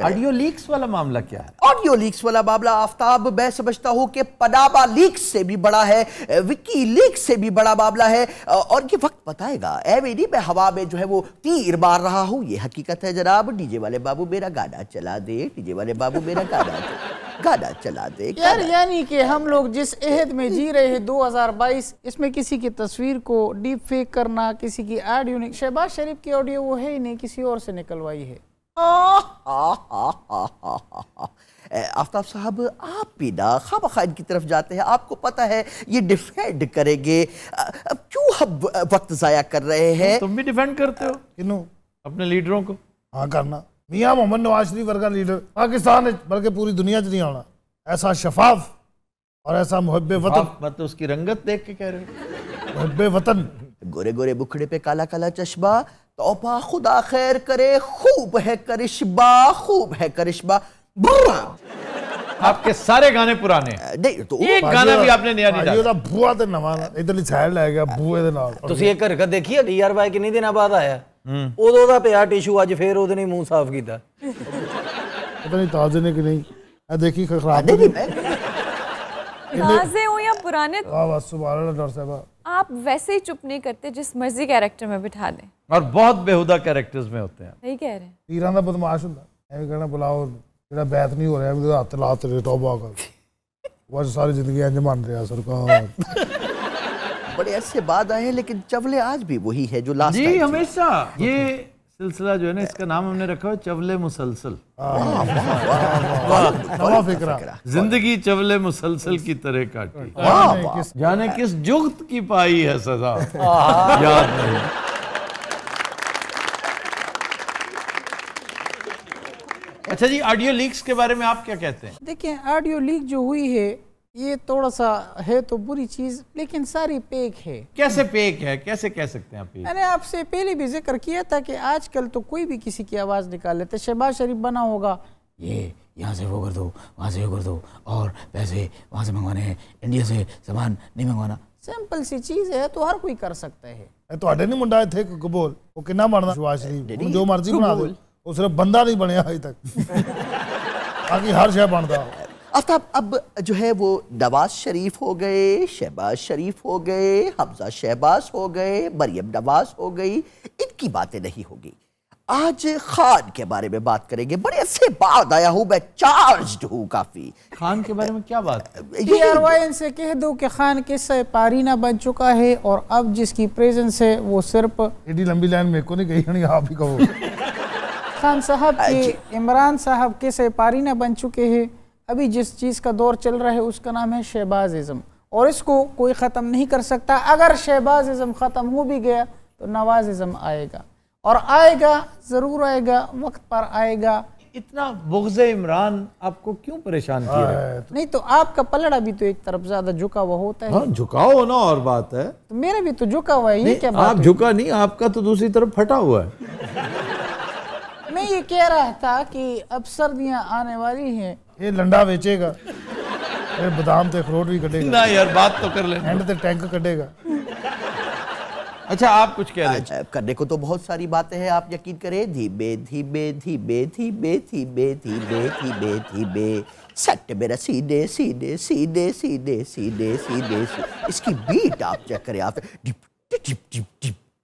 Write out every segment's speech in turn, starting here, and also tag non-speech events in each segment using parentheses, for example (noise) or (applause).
Audio leaks वाला मामला क्या है? ऑडियो लीक्स वाला मामला आफ्ताब मैं समझता हूँ कि पनामा लीक्स से भी बड़ा है विकी लीक्स से भी बड़ा मामला है और ये वक्त बताएगा। ए मेरी मैं हवा में जो है वो तीर मार रहा हूँ। ये हकीकत है जनाब डीजे वाले बाबू मेरा गाना चला दे डीजे वाले बाबू मेरा गाना गाना चला दे यार यानी कि हम लोग जिस अहद में जी रहे हैं 2022 इसमें किसी की तस्वीर को डीप फेक करना किसी की ऑडियो शहबाज शरीफ की ऑडियो वो है ही नहीं किसी और से निकलवाई है। (laughs) आफ्ताब साहब आप भी ना खाब खान की तरफ़ जाते हैं। आपको पता है ये डिफेंड करेंगे। अब क्यों हम वक्त ज़ाया कर रहे हैं? तुम भी डिफेंड करते हो। किनू अपने लीडरों को। हाँ करना। मियाँ मोहम्मद नवाज़ शरीफ वर्गा लीडर। पाकिस्तान बल्कि पूरी दुनिया च नहीं आना। ऐसा शफाफ और ऐसा मुहब वतन। मत तो उसकी रंगत देख के कह रहे हो। मुहब वतन। गोरे गोरे बुखड़े पे काला काला चश्मा तोबा खुदा खैर करे खूब है करिश्मा खूब है करिश्मा आपके सारे गाने पुराने नहीं तो एक गाना भी आपने नया नहीं डाला ਬੂਆ ਤੇ ਨਵਾਂ ਇਧਰਲੀ ਸਾਈਡ ਲੈ ਗਿਆ ਬੂਏ ਦੇ ਨਾਲ ਤੁਸੀਂ ਇਹ ਘਰ ਦੇਖੀ ਹੈ ਡੀਆਰਵਾਈ ਕਿੰਨੀ ਦਿਨਾਂ ਬਾਅਦ ਆਇਆ ਉਦੋਂ ਦਾ ਪਿਆ ਟਿਸ਼ੂ ਅੱਜ ਫੇਰ ਉਹਦੇ ਨੇ ਮੂੰਹ ਸਾਫ਼ ਕੀਤਾ ਪਤਾ ਨਹੀਂ ਤਾਜ਼ੇ ਨੇ ਕਿ ਨਹੀਂ ਇਹ ਦੇਖੀ ਖਰਾਬ नहीं (laughs) ताजे हो या पुराने वाह वाह सुभान अल्लाह डॉक्टर साहब आप वैसे ही चुप नहीं करते जिस मर्जी कैरेक्टर में बिठा दें और बहुत बेहुदा कैरेक्टर्स में होते हैं सही कह रहे हैं ਤੀਰਾਂ ਦਾ ਬਦਮਾਸ਼ ਹੁੰਦਾ ਐਵੇਂ ਕਹਿਣਾ ਬੁਲਾਓ ਜਿਹੜਾ ਬੈਤ ਨਹੀਂ ਹੋ ਰਿਹਾ ਉਹਦੇ ਹੱਥ ਲਾ ਤੇਰੇ ਤੌਬਾ ਕਰ वो सारी जिंदगी इंज मान रहा सरकार बड़े ऐसे बाद आए हैं लेकिन चवले आज भी वही है जो लास्ट जी हमेशा ये सिलसिला जो है ना इसका नाम हमने रखा है चवले मुसलसल ज़िंदगी चवले मुसलसल की तरह काटी जाने किस जुगत की पाई है सजा याद नहीं अच्छा जी ऑडियो लीक्स के बारे में आप क्या कहते हैं देखिए ऑडियो लीक जो हुई है ये थोड़ा सा है तो बुरी चीज़ लेकिन सारी पेक है। कैसे पेक है? कैसे कह सकते हैं आप मैंने आपसे पहले भी ज़िक्र किया था कि आजकल तो कोई भी किसी की आवाज़ निकाल लेते शहबाज शरीफ बना होगा ये यहाँ से वो कर दो वहाँ से वो कर दो और पैसे वहाँ से मंगवाने हैं इंडिया से सामान नहीं मंगवाना। सिंपल सी चीज़ है तो हर कोई कर सकता है। तो नहीं मुंडा इतने कबूल? वो किन्ना मरना? शहबाज शरीफ जो मर्ज़ी बना दो। वो सिर्फ़ बंदा नहीं बने अजे तक। (laughs) बाकी हर शह बनता आफ्ताब अब जो है वो नवाज़ शरीफ हो गए शहबाज शरीफ हो गए हमजा शहबाज हो गए मरियम नवाज़ हो गई इनकी बातें नहीं होगी। आज खान के बारे में बात करेंगे। बड़े अच्छे बाद आया हूँ मैं चार्ज हूँ काफ़ी। खान के बारे में क्या बात? (laughs) पीआरवाई से कह दो कि खान किस्सा पारीना बन चुका है और अब जिसकी प्रेजेंस है वो सिर्फ़ एडी लंबी लाइन मेरे को नहीं कही आप ही कहो। खान साहब के इमरान साहब के पारीना बन चुके हैं। अभी जिस चीज़ का दौर चल रहा है उसका नाम है शहबाज़ और इसको कोई ख़त्म नहीं कर सकता। अगर शहबाज ख़त्म हो भी गया तो नवाज़ इज़म आएगा। और आएगा ज़रूर आएगा वक्त पर आएगा। इतना बुग्ज इमरान आपको क्यों परेशान किया? है तो। नहीं तो आपका पलड़ा भी तो एक तरफ़ ज़्यादा झुका हुआ होता है। हाँ, झुकाओ ना और बात है। तो मेरा भी तो झुका हुआ है ये क्या बात आप झुका नहीं आपका तो दूसरी तरफ़ फटा हुआ है। मैं ये कह रहा था कि अब सर्दियाँ आने वाली हैं ये लंडा बेचेगा। फिर बादाम ते अखरोट भी कटेगा। ना यार बात तो कर ले एंड ते टैंक कटेगा। अच्छा आप कुछ कह रहे हैं? करने को तो बहुत सारी बातें हैं आप यकीन करें धीमे धीमे धीमे धीमे धीमे धीमे धीमे धीमे। सट मेरा सीने सीने सीने सीने सीने सीने इसकी बीट आप चेक करें आप। डिप डिप डिप डिप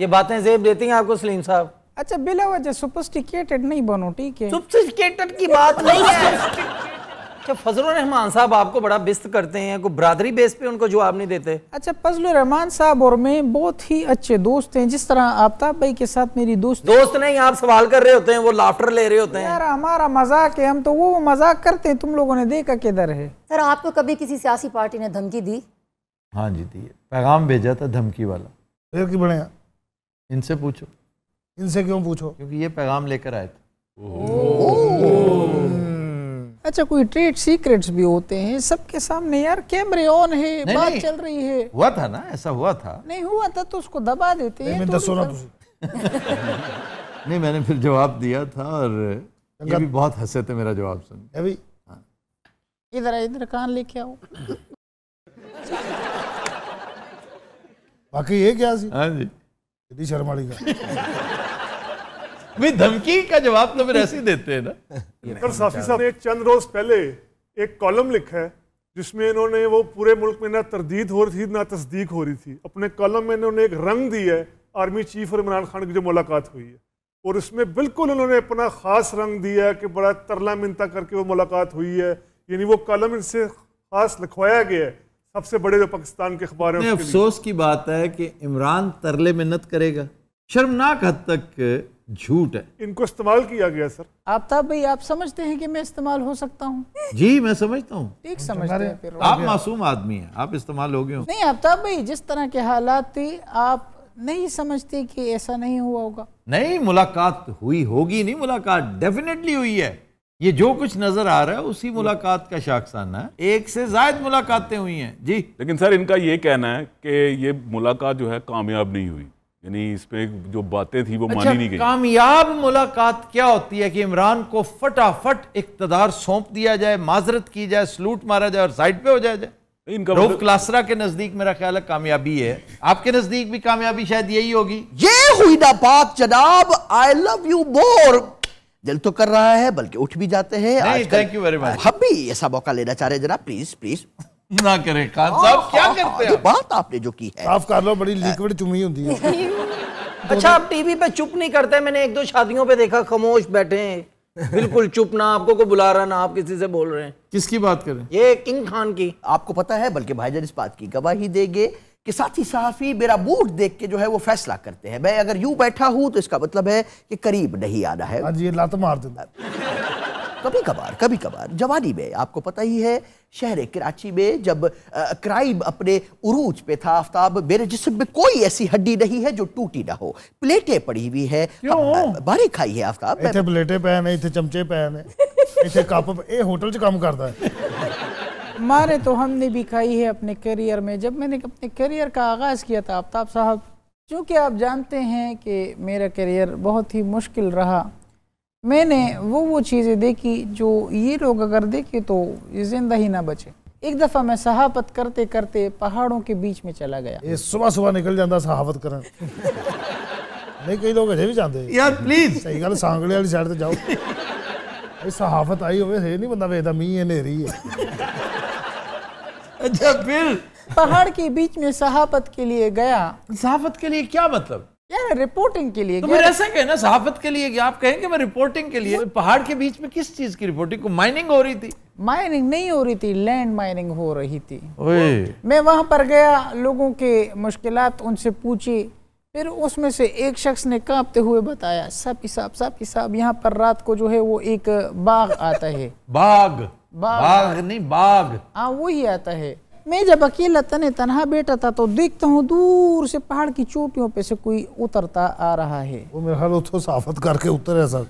ये बातें जेब देती हैं आपको सलीम साहब। अच्छा बिला वजह सुपस्टिकेटेड नहीं बनो ठीक है? सुपस्टिकेटेड की बात नहीं है। अच्छा फजल रहमान साहब आपको बड़ा बिस्त करते हैं कोई बरादरी बेस पे उनको जवाब नहीं देते। अच्छा फजल रहमान साहब और मैं बहुत ही अच्छे दोस्त हैं। जिस तरह आफ्ताब भाई के साथ मेरी दोस्त दोस्त नहीं आप सवाल कर रहे होते हैं वो लाफ्टर ले रहे होते हैं। यार हमारा मज़ाक है हम तो वो मज़ाक करते हैं तुम लोगों ने देखा किधर है। सर आपको कभी किसी सियासी पार्टी ने धमकी दी? हाँ जी दी पैगाम भेजा था धमकी वाला। फिर की बने इनसे पूछो। इनसे क्यों पूछो? क्योंकि ये पैगाम लेकर आए थे। अच्छा कोई ट्रेड सीक्रेट्स भी होते हैं सबके सामने यार कैमरे ऑन है नहीं, बात नहीं, चल रही है। हुआ था ना ऐसा हुआ था। नहीं हुआ था तो उसको दबा देते हैं तो दस (laughs) नहीं मैंने फिर जवाब दिया था और ये भी बहुत हंसे थे मेरा जवाब सुन अभी हाँ। इधर इधर कान लेके आओ। बाकी ये क्या हाँ जी। यदि शर्मा जी का धमकी का जवाब तो फिर ऐसे ही देते हैं ना। पर साफी साहब ने चंद रोज पहले एक कॉलम लिखा है जिसमें इन्होंने वो पूरे मुल्क में ना तरदीद हो रही थी ना तस्दीक हो रही थी। अपने कॉलम में इन्होंने एक रंग दी है आर्मी चीफ और इमरान खान की जो मुलाकात हुई है। और उसमें बिल्कुल उन्होंने अपना ख़ास रंग दिया है कि बड़ा तरला मिनता करके वो मुलाकात हुई है। यानी वो कॉलम इनसे ख़ास लिखवाया गया है। सबसे बड़े जो पाकिस्तान के अखबार हैं। अफसोस की बात है कि इमरान तरले मिन्नत करेगा। शर्मनाक हद तक झूठ है। इनको इस्तेमाल किया गया सर। आफ्ताब भाई आप समझते हैं कि मैं इस्तेमाल हो सकता हूँ? जी मैं समझता हूँ। ठीक समझते हैं फिर। आप मासूम आदमी हैं आप इस्तेमाल हो गए हो। नहीं आफ्ताब भाई जिस तरह के हालात थे आप नहीं समझते कि ऐसा नहीं हुआ होगा। नहीं मुलाकात हुई होगी नहीं मुलाकात डेफिनेटली हुई है। ये जो कुछ नज़र आ रहा है उसी मुलाकात का शाखसाना है। एक से ज़्यादा मुलाकातें हुई हैं। जी। लेकिन सर इनका ये कहना है कि ये मुलाकात जो है कामयाब नहीं हुई। यानी इस पे जो बातें थी वो अच्छा मानी नहीं गई। कामयाब मुलाकात क्या होती है कि इमरान को फटाफट इकतदार सौंप दिया जाए माजरत की जाए सलूट मारा जाए और साइड पे हो जाया जाए? इनका रोफ मतलब- क्लासरा के नज़दीक मेरा ख्याल है कामयाबी है। आपके नज़दीक भी कामयाबी शायद यही होगी? ये हुई ना बात जनाब आई लव यू मोर दिल तो कर रहा है बल्कि उठ भी जाते हैं। थैंक यू वेरी मच हम भी ऐसा मौका लेना चाह रहे जरा प्लीज़ प्लीज़ ना करें खान साहब क्या हाँ, करते हैं? बात आपने जो की है। साफ़ कर लो बड़ी लिक्विड चुमी होती है। (laughs) अच्छा आप टीवी पे चुप नहीं करते मैंने एक दो शादियों पे देखा खामोश बैठे हैं। बिल्कुल (laughs) चुप ना आपको को बुला रहा ना आप किसी से बोल रहे हैं। किसकी बात करें? ये किंग खान की। आपको पता है बल्कि भाईजान इस बात की गवाही देंगे कि साथी सहाफ़ी मेरा मूड देख के जो है वो फैसला करते हैं। मैं अगर यूँ बैठा हूँ तो इसका मतलब है कि करीब नहीं आना है। हाँ ये लात मार दूँगा कभी कभार कभी कभार जवानी में आपको पता ही है शहर कराची में जब आ, क्राइम अपने उरूज पे था आफ्ताब मेरे जिसम में कोई ऐसी हड्डी नहीं है जो टूटी ना हो। प्लेटें पड़ी हुई है। बारी खाई है आफ्ताब प्लेटें पहने इतने चमचे पहने इतने कप ए होटल च काम करता है। मारे तो हमने भी खाई है अपने करियर में। जब मैंने अपने करियर का आगाज़ किया था आफ्ताब साहब चूँकि आप जानते हैं कि मेरा करियर बहुत ही मुश्किल रहा मैंने वो वो चीज़ें देखी जो ये लोग अगर देखे तो ये ज़िंदा ही ना बचे। एक दफ़ा मैं सहाफत करते करते पहाड़ों के बीच में चला गया। ये सुबह सुबह निकल जाता सहाफत कर नहीं कई लोग अजे भी जाते यार प्लीज़ सही गल सांगले वाली साइड तो जाओ। सहाफत आई हो नहीं बंदा वेखदा मीह नेरी है। अच्छा फिर? पहाड़ के बीच में सहाफत के लिए गया। सहाफत के लिए क्या मतलब? यार रिपोर्टिंग के लिए तो फिर ऐसा कहना सहाफत के लिए आप कहें कि मैं रिपोर्टिंग के लिए पहाड़ के बीच में किस चीज़ की रिपोर्टिंग को माइनिंग हो रही थी। माइनिंग नहीं हो रही थी लैंड माइनिंग हो रही थी। मैं वहाँ पर गया लोगों के मुश्किलात उनसे पूछी। फिर उसमें से एक शख्स ने कांपते हुए बताया साहब साहब साहब साहब यहाँ पर रात को जो है वो एक बाघ आता है। बाग बाग बाग नहीं बाग हाँ वही आता है। मैं जब अकेला तने तनहा बैठा था तो देखता हूँ दूर से पहाड़ की चोटियों पे से कोई उतरता आ रहा है। वो मेरा ख्याल साफत करके उतर है सर।